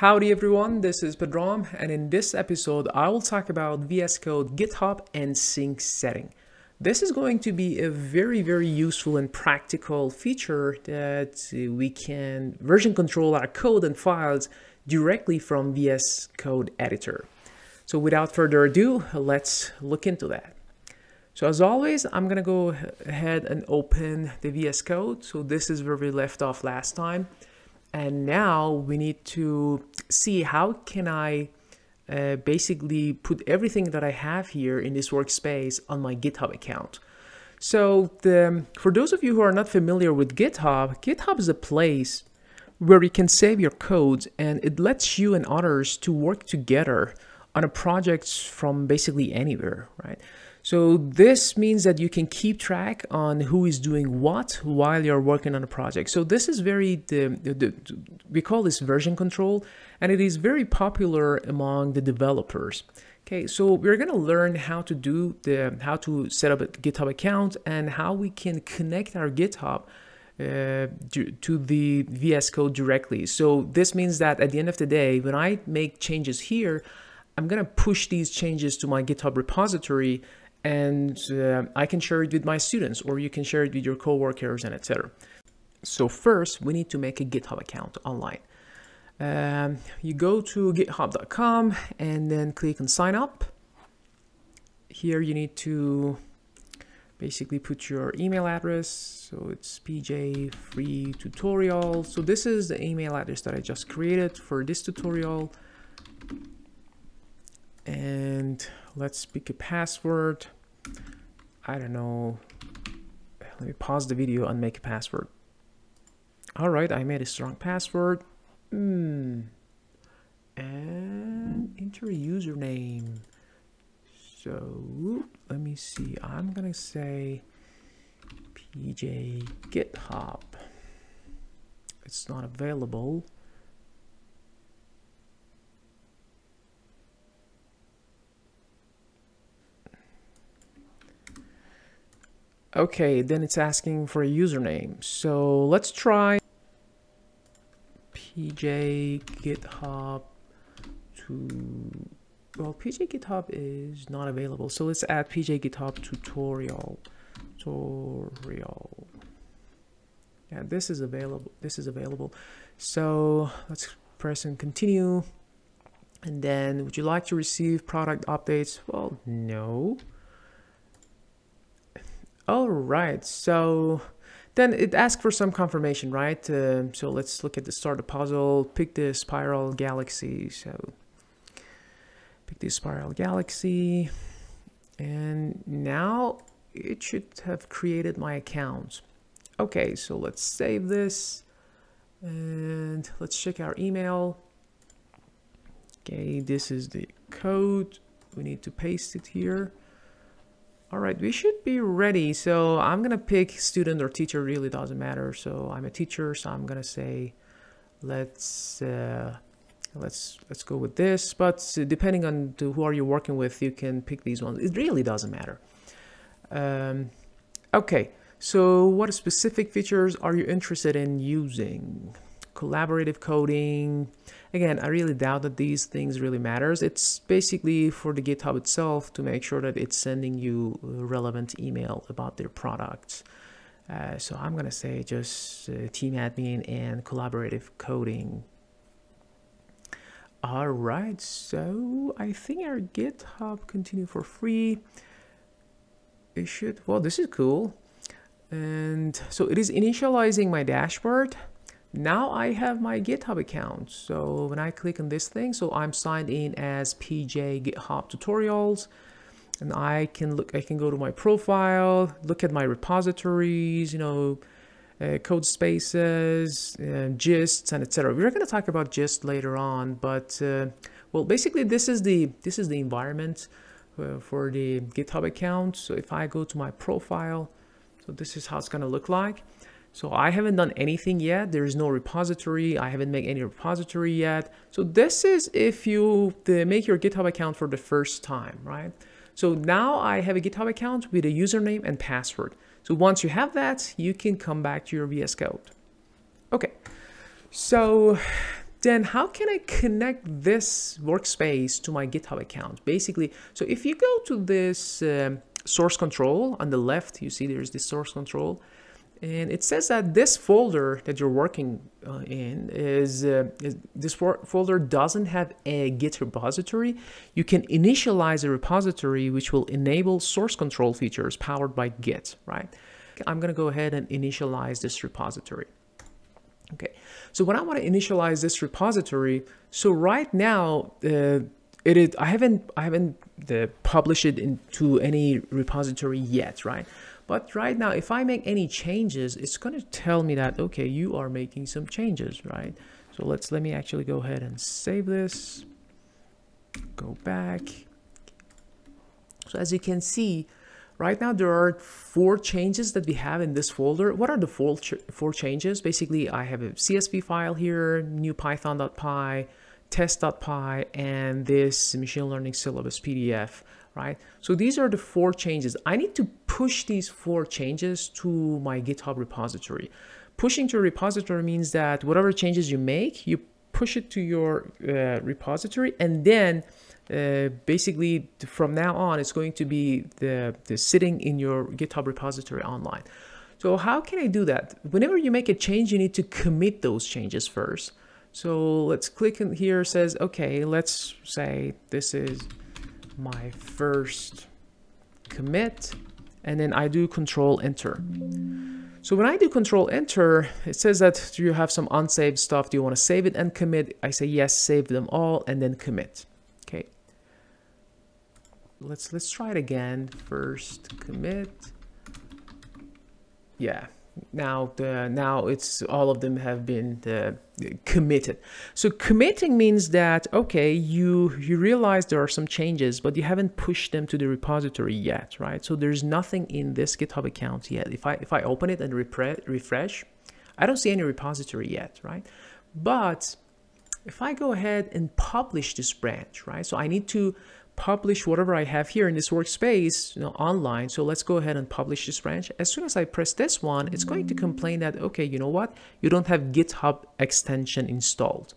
Howdy everyone, this is Pedram and in this episode I will talk about VS Code GitHub and sync setting. This is going to be a very very useful and practical feature that we can version control our code and files directly from VS Code editor. So without further ado, let's look into that. So as always, I'm gonna go ahead and open the VS Code. So this is where we left off last time. And now we need to see how can I uh, basically put everything that I have here in this workspace on my GitHub account. So the, for those of you who are not familiar with GitHub, GitHub is a place where you can save your code and it lets you and others to work together on a project from basically anywhere, right? So this means that you can keep track on who is doing what while you're working on a project. So this is very, the, the, the, we call this version control, and it is very popular among the developers. Okay, so we're gonna learn how to do the, how to set up a GitHub account and how we can connect our GitHub uh, to the VS Code directly. So this means that at the end of the day, when I make changes here, I'm gonna push these changes to my GitHub repository and uh, I can share it with my students or you can share it with your coworkers and etc. So first we need to make a GitHub account online. Um, you go to github.com and then click on sign up. Here you need to basically put your email address. So it's PJ free tutorial. So this is the email address that I just created for this tutorial. And let's pick a password. I don't know. Let me pause the video and make a password. All right, I made a strong password. Hmm. And enter a username. So let me see. I'm gonna say PJ GitHub. It's not available. Okay, then it's asking for a username. So let's try pj github to, well, pj github is not available. So let's add pj github tutorial, tutorial. Yeah, this is available. This is available. So let's press and continue. And then would you like to receive product updates? Well, no. All right, so then it asks for some confirmation, right? Uh, so let's look at the start of puzzle, pick the spiral galaxy. So pick the spiral galaxy. And now it should have created my account. Okay, so let's save this and let's check our email. Okay, this is the code. We need to paste it here. All right, we should be ready. So I'm gonna pick student or teacher, really doesn't matter. So I'm a teacher, so I'm gonna say, let's uh, let's let's go with this. But depending on who are you working with, you can pick these ones. It really doesn't matter. Um, okay, so what specific features are you interested in using? Collaborative coding. Again, I really doubt that these things really matters. It's basically for the GitHub itself to make sure that it's sending you relevant email about their products. Uh, so I'm gonna say just uh, team admin and collaborative coding. All right, so I think our GitHub continue for free. It should, well, this is cool. And so it is initializing my dashboard now I have my GitHub account. So when I click on this thing, so I'm signed in as PJ GitHub tutorials and I can look, I can go to my profile, look at my repositories, you know, uh, code spaces, uh, gists, and etc. We're going to talk about gist later on, but uh, well, basically this is the this is the environment uh, for the GitHub account. So if I go to my profile, so this is how it's going to look like. So I haven't done anything yet. There is no repository. I haven't made any repository yet. So this is if you make your GitHub account for the first time, right? So now I have a GitHub account with a username and password. So once you have that, you can come back to your VS Code. Okay, so then how can I connect this workspace to my GitHub account? Basically, so if you go to this um, source control on the left, you see there's this source control, and it says that this folder that you're working uh, in is, uh, is, this folder doesn't have a git repository. You can initialize a repository which will enable source control features powered by git right? I'm going to go ahead and initialize this repository. Okay so when i want to initialize this repository so right now uh, it is i haven't i haven't uh, published it into any repository yet right but right now, if I make any changes, it's going to tell me that, okay, you are making some changes, right? So let's, let me actually go ahead and save this, go back. So as you can see, right now there are four changes that we have in this folder. What are the four, ch four changes? Basically, I have a CSV file here, new python.py, test.py, and this machine learning syllabus PDF right? So these are the four changes. I need to push these four changes to my GitHub repository. Pushing to a repository means that whatever changes you make, you push it to your uh, repository and then uh, basically from now on, it's going to be the, the sitting in your GitHub repository online. So how can I do that? Whenever you make a change, you need to commit those changes first. So let's click in here, says, okay, let's say this is my first commit and then I do control enter. So when I do control enter, it says that do you have some unsaved stuff? Do you want to save it and commit? I say yes, save them all and then commit. Okay. Let's let's try it again. First commit. Yeah, now the now it's all of them have been uh, committed. So committing means that okay you you realize there are some changes but you haven't pushed them to the repository yet right? So there's nothing in this github account yet. If i if i open it and refresh i don't see any repository yet right? But if i go ahead and publish this branch right? So i need to publish whatever I have here in this workspace you know, online. So let's go ahead and publish this branch. As soon as I press this one, it's going to complain that, okay, you know what? You don't have GitHub extension installed.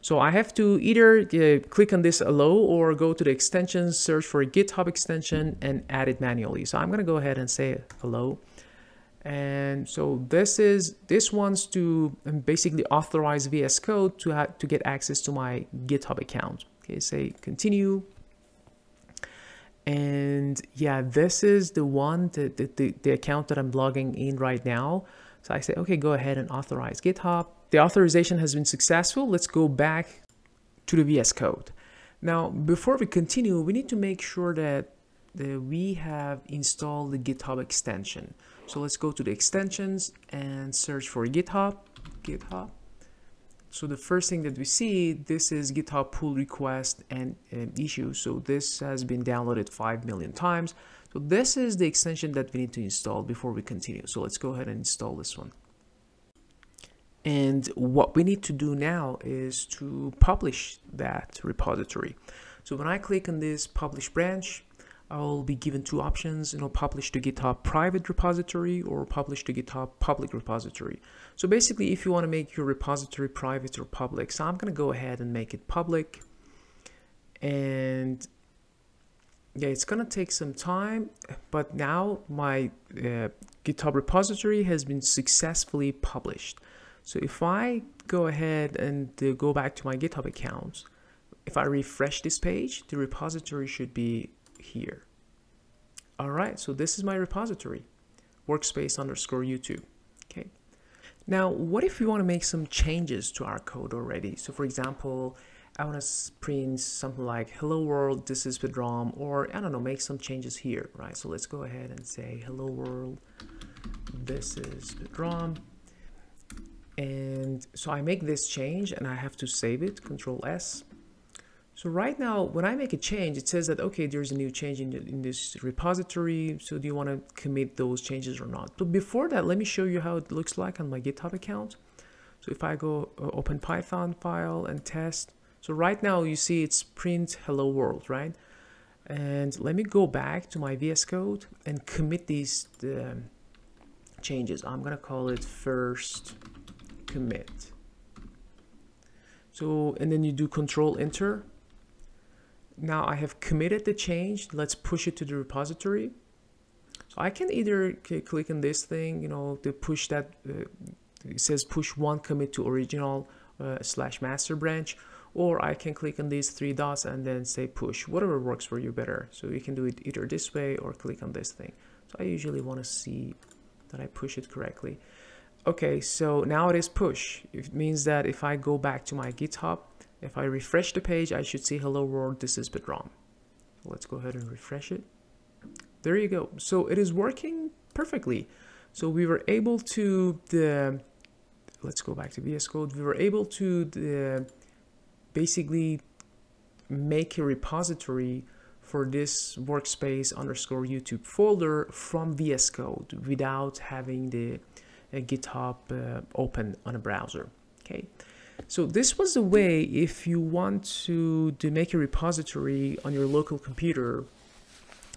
So I have to either uh, click on this allow or go to the extensions, search for a GitHub extension and add it manually. So I'm going to go ahead and say hello. And so this is this wants to um, basically authorize VS Code to to get access to my GitHub account. Okay, say continue and yeah this is the one the, the, the account that i'm logging in right now. So i say okay go ahead and authorize github. The authorization has been successful. Let's go back to the vs code. Now before we continue we need to make sure that, that we have installed the github extension. So let's go to the extensions and search for github. Github so the first thing that we see, this is GitHub pull request and, issue. So this has been downloaded 5 million times. So this is the extension that we need to install before we continue. So let's go ahead and install this one. And what we need to do now is to publish that repository. So when I click on this publish branch, I'll be given two options, you know, publish to GitHub private repository or publish to GitHub public repository. So basically, if you want to make your repository private or public, so I'm going to go ahead and make it public. And yeah, it's going to take some time, but now my uh, GitHub repository has been successfully published. So if I go ahead and uh, go back to my GitHub account, if I refresh this page, the repository should be here. All right, so this is my repository, workspace underscore YouTube. Okay. Now, what if we want to make some changes to our code already? So for example, I want to print something like hello world, this is Pedram, or I don't know, make some changes here, right? So let's go ahead and say hello world, this is Pedram. And so I make this change and I have to save it, control S. So right now, when I make a change, it says that, okay, there's a new change in, in this repository. So do you want to commit those changes or not? But before that, let me show you how it looks like on my GitHub account. So if I go uh, open Python file and test, so right now you see it's print hello world, right? And let me go back to my VS Code and commit these um, changes. I'm going to call it first commit. So, and then you do control enter. Now I have committed the change. Let's push it to the repository. So I can either click on this thing, you know, to push that, uh, it says push one commit to original uh, slash master branch, or I can click on these three dots and then say push, whatever works for you better. So you can do it either this way or click on this thing. So I usually want to see that I push it correctly. Okay, so now it is push. It means that if I go back to my GitHub, if I refresh the page, I should see hello world, this is Pedram. Let's go ahead and refresh it. There you go. So it is working perfectly. So we were able to, the, let's go back to VS Code. We were able to the, basically make a repository for this workspace underscore YouTube folder from VS Code without having the uh, GitHub uh, open on a browser. Okay, so this was a way if you want to, to make a repository on your local computer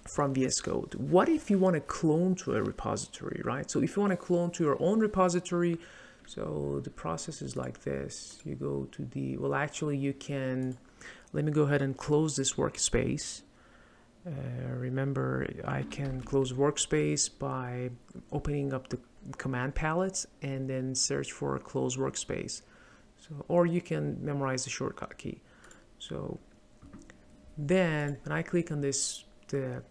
from VS Code. What if you want to clone to a repository, right? So if you want to clone to your own repository, so the process is like this. You go to the, well, actually you can, let me go ahead and close this workspace. Uh, remember, I can close workspace by opening up the command palette and then search for close workspace. So, or you can memorize the shortcut key. So then when I click on this, the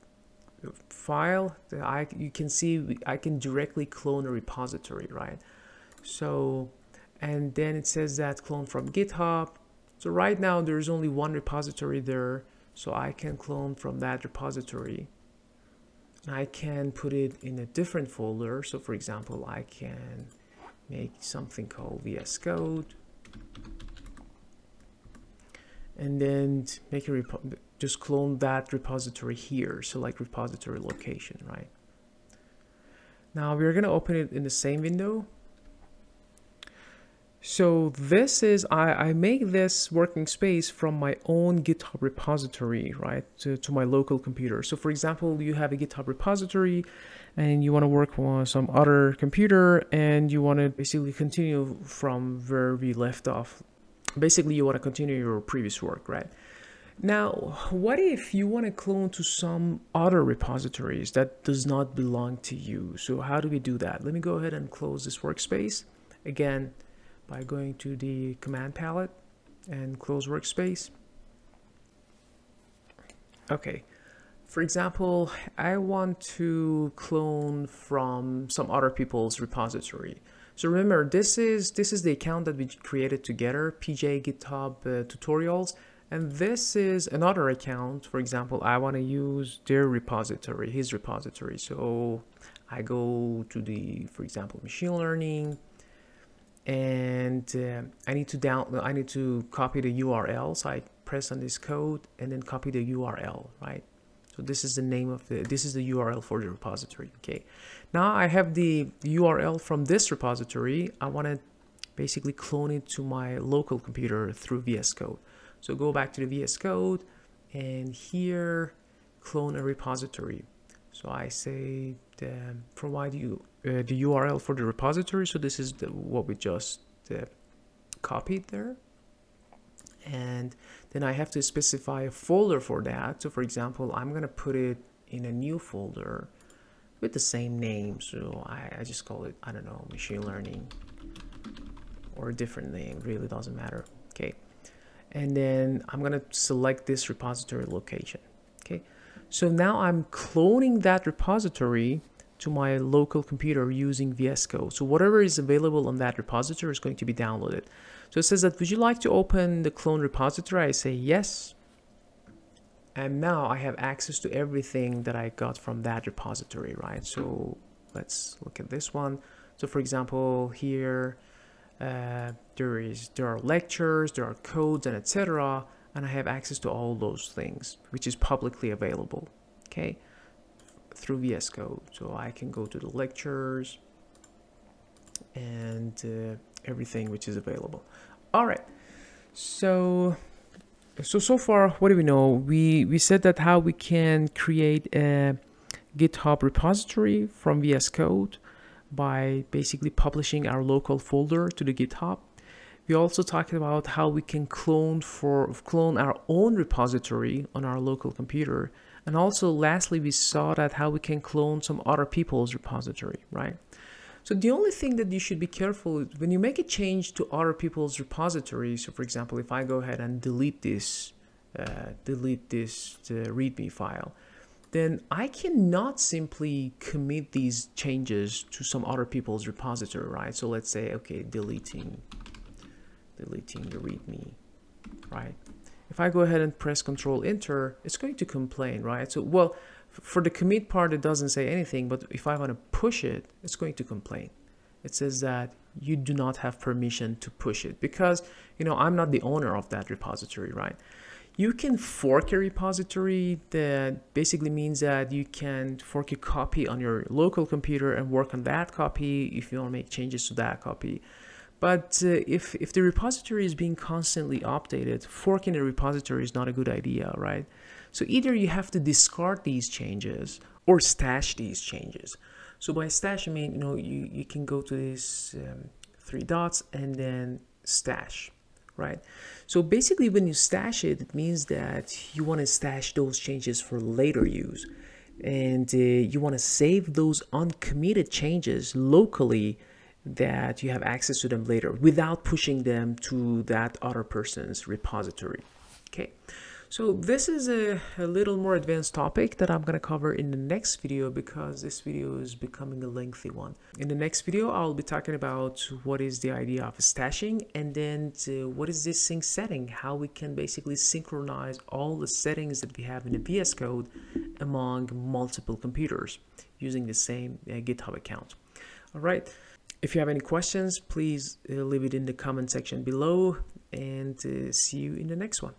file, I, you can see I can directly clone a repository, right? So, and then it says that clone from GitHub. So right now there's only one repository there so I can clone from that repository. I can put it in a different folder. So for example, I can make something called VS Code and then make a repo just clone that repository here. Select repository location, right? Now we're going to open it in the same window so this is, I, I make this working space from my own GitHub repository, right, to, to my local computer. So for example, you have a GitHub repository and you want to work on some other computer and you want to basically continue from where we left off. Basically, you want to continue your previous work, right? Now, what if you want to clone to some other repositories that does not belong to you? So how do we do that? Let me go ahead and close this workspace. Again, by going to the command palette and close workspace. Okay, for example, I want to clone from some other people's repository. So remember, this is this is the account that we created together, PJ GitHub uh, tutorials, and this is another account. For example, I want to use their repository, his repository. So I go to the, for example, machine learning, and uh, I need to down I need to copy the URL so I press on this code and then copy the URL right so this is the name of the this is the URL for the repository okay now I have the URL from this repository I want to basically clone it to my local computer through VS Code so go back to the VS Code and here clone a repository so I say the, provide you uh, the URL for the repository. So this is the, what we just uh, copied there. And then I have to specify a folder for that. So for example, I'm going to put it in a new folder with the same name. So I, I just call it, I don't know, machine learning or a different name, really doesn't matter. Okay. And then I'm going to select this repository location. Okay. So now I'm cloning that repository to my local computer using VS Code. So whatever is available on that repository is going to be downloaded. So it says that, would you like to open the clone repository? I say yes. And now I have access to everything that I got from that repository, right? So let's look at this one. So for example, here, uh, there is there are lectures, there are codes and etc and I have access to all those things, which is publicly available, okay, through VS Code. So I can go to the lectures and uh, everything which is available. All right, so so so far, what do we know? We we said that how we can create a GitHub repository from VS Code by basically publishing our local folder to the GitHub We also talked about how we can clone for clone our own repository on our local computer. And also lastly, we saw that how we can clone some other people's repository, right? So the only thing that you should be careful is when you make a change to other people's repositories. So for example, if I go ahead and delete this, uh, delete this uh, README file, then I cannot simply commit these changes to some other people's repository, right? So let's say, okay, deleting, deleting the README, right? If I go ahead and press Control Enter, it's going to complain, right? So, well, for the commit part, it doesn't say anything, but if I want to push it, it's going to complain. It says that you do not have permission to push it because, you know, I'm not the owner of that repository, right? You can fork a repository that basically means that you can fork a copy on your local computer and work on that copy if you want to make changes to that copy. But uh, if, if the repository is being constantly updated, forking a repository is not a good idea, right? So either you have to discard these changes or stash these changes. So by stash, I mean, you know, you, you can go to these um, three dots and then stash right? So basically when you stash it, it means that you want to stash those changes for later use. And uh, you want to save those uncommitted changes locally that you have access to them later without pushing them to that other person's repository. Okay. So this is a, a little more advanced topic that I'm going to cover in the next video because this video is becoming a lengthy one. In the next video, I'll be talking about what is the idea of stashing and then what is this sync setting, how we can basically synchronize all the settings that we have in the VS Code among multiple computers using the same uh, GitHub account. All right. If you have any questions, please uh, leave it in the comment section below and uh, see you in the next one.